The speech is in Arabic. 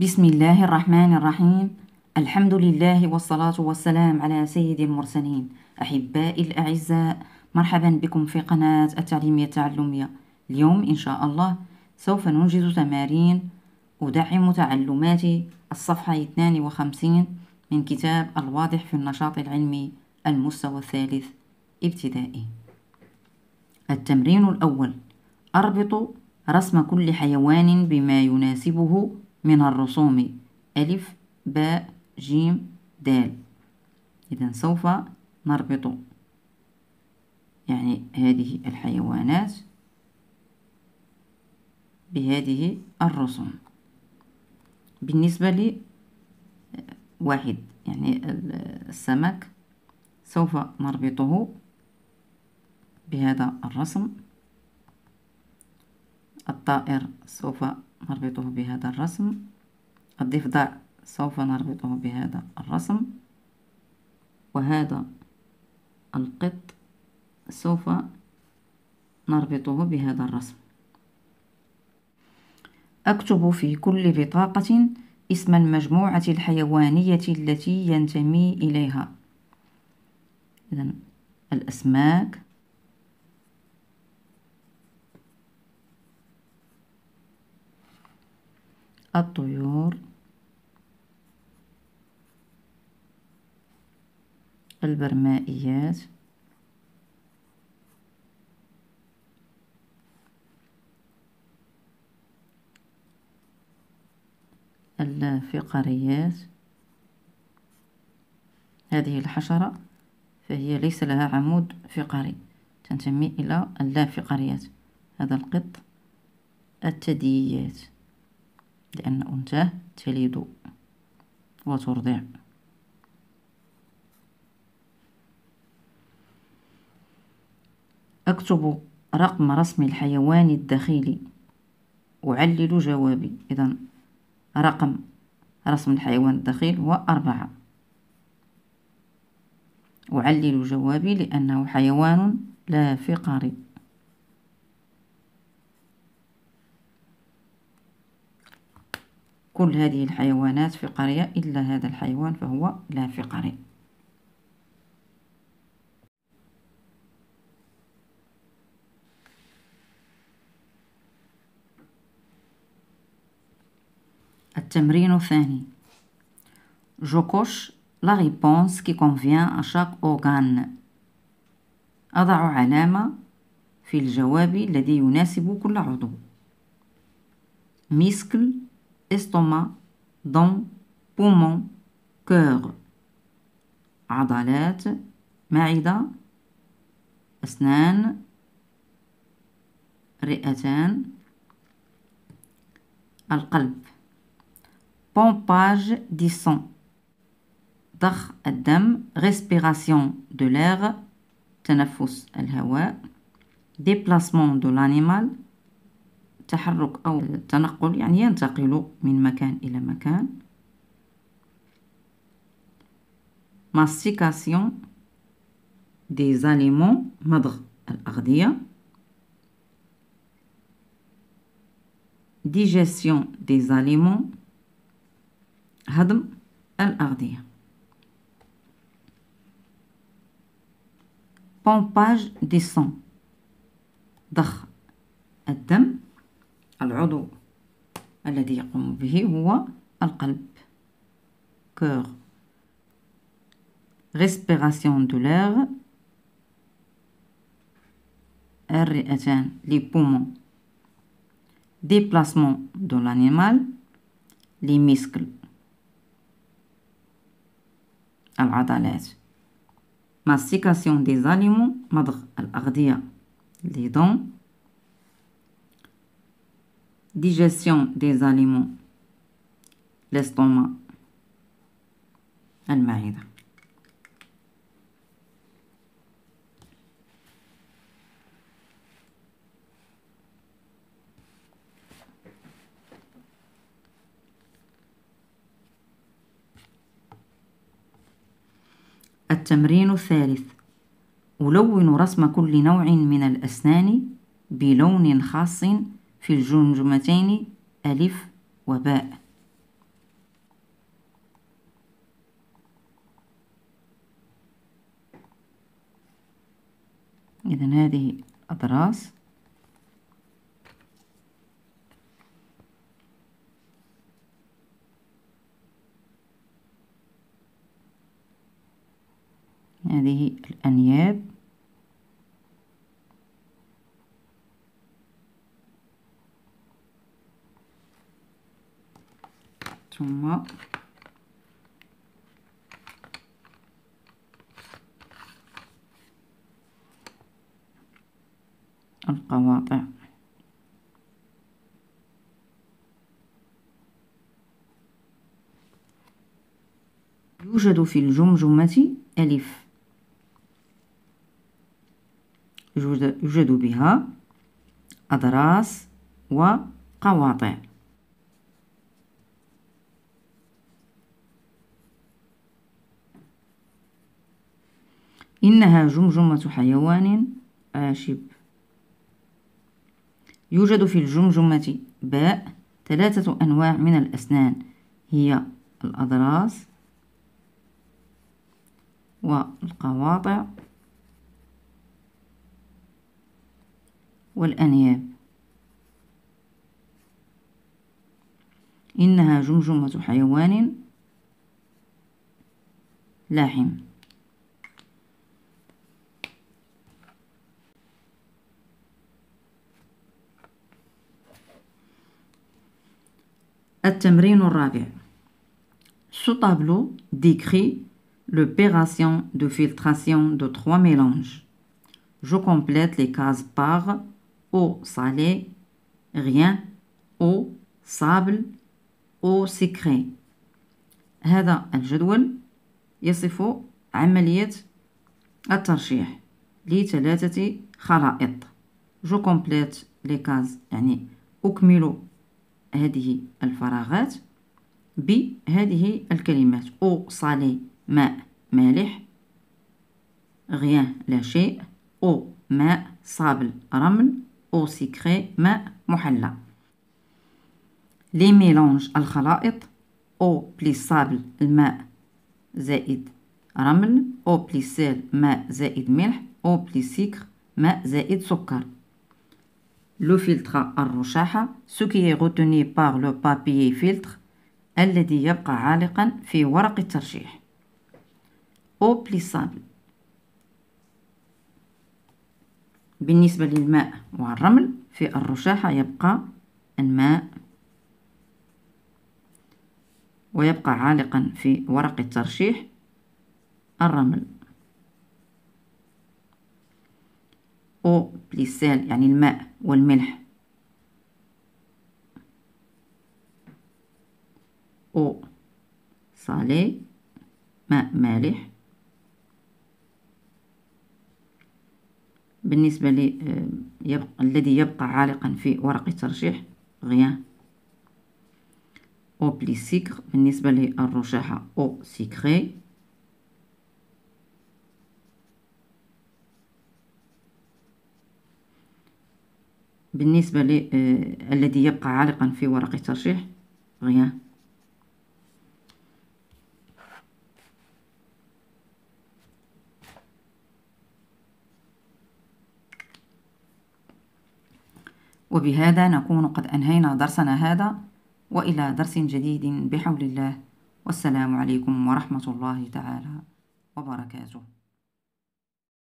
بسم الله الرحمن الرحيم. الحمد لله والصلاة والسلام على سيد المرسلين. أحبائي الأعزاء مرحبا بكم في قناة التعليمية التعلمية. اليوم إن شاء الله سوف ننجز تمارين أدعم تعلمات الصفحة 52 من كتاب الواضح في النشاط العلمي المستوى الثالث. ابتدائي. التمرين الأول أربط رسم كل حيوان بما يناسبه من الرسوم ألف باء جيم دال. إذا سوف نربط يعني هذه الحيوانات بهذه الرسوم. بالنسبة لي واحد يعني السمك سوف نربطه بهذا الرسم. الطائر سوف نربطه بهذا الرسم. الضفدع سوف نربطه بهذا الرسم. وهذا القط سوف نربطه بهذا الرسم. أكتب في كل بطاقة اسم المجموعة الحيوانية التي ينتمي إليها. إذن الأسماك الطيور البرمائيات الفقريات. هذه الحشرة فهي ليس لها عمود فقري تنتمي إلى اللافقريات هذا القط الثدييات لأن أنثاه تلد. وترضع. أكتب رقم رسم الحيوان الدخيل أعلل جوابي. إذا رقم رسم الحيوان الدخيل هو أربعة. أعلل جوابي لأنه حيوان لا فقري كل هذه الحيوانات فقرية إلا هذا الحيوان فهو لا فقري التمرين الثاني. Je coche la réponse qui convient à أضع علامة في الجواب الذي يناسب كل عضو. مسكل estomac, dents, poumon, cœur عضلات معدة أسنان رئتان القلب pompage du sang ضخ الدم respiration de l'air تنفس الهواء déplacement de l'animal تحرك أو تنقل يعني ينتقل من مكان إلى مكان. Mastication des aliments مضغ الأغذية digestion des aliments هضم الأغذية pompage du sang ضخ الدم العضو الذي يقوم به هو القلب cœur respiration de l'air الرئتان les poumons déplacement de l'animal les muscles العضلات mastication des aliments مضغ الأغذية les dents digestion des aliments l'estomac. المعدة التمرين الثالث. ألون رسم كل نوع من الأسنان بلون خاص في الجمجمتين ألف وباء. إذا هذه أضراس هذه الأنياب. ثم القواطع. يوجد في الجمجمة ألف. يوجد بها أضراس وقواطع. إنها جمجمة حيوان عاشب يوجد في الجمجمة باء ثلاثة أنواع من الأسنان هي الأضراس والقواطع والأنياب. إنها جمجمة حيوان لاحم. التمرين الرابع Ce tableau décrit l'opération de filtration de trois mélanges. Je complète les cases par eau salée, rien, eau, sable, eau sucrée. هذا الجدول يصف عملية الترشيح لثلاثة خرائط. Je complète les cases يعني أكمل هذه الفراغات بهذه الكلمات. eau salée ماء مالح rien لا شيء eau ماء sable رمل eau sucrée ماء محلى. les mélanges الخلائط eau plus sable الماء زائد رمل eau plus sel ماء زائد ملح eau plus sucre ماء زائد سكر. le filtre الرشاحة ce qui retenu par le papier filtre الذي يبقى عالقا في ورق الترشيح eau plus sable بالنسبة للماء والرمل في الرشاحة يبقى الماء ويبقى عالقا في ورق الترشيح الرمل أو بليسال يعني الماء والملح. أو صالي ماء مالح. بالنسبة لي يبقى الذي يبقى عالقا في ورق الترشيح غيان. eau plus sucre بالنسبة للرشاحة eau sucrée بالنسبة للذي يبقى عالقا في ورق الترشيح rien. وبهذا نكون قد أنهينا درسنا هذا وإلى درس جديد بحول الله. والسلام عليكم ورحمة الله تعالى وبركاته.